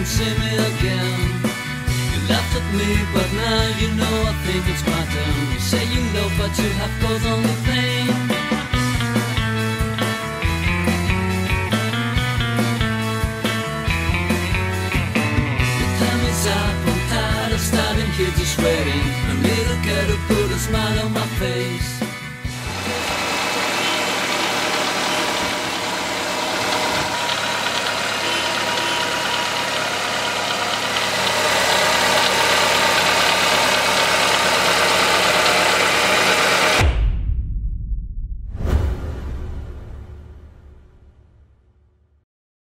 and see me again. You laughed at me, but now you know I think it's my turn. You say you love, but you have caused only pain. The time is up, I'm tired of standing here just waiting. I need a girl to put a smile on my face.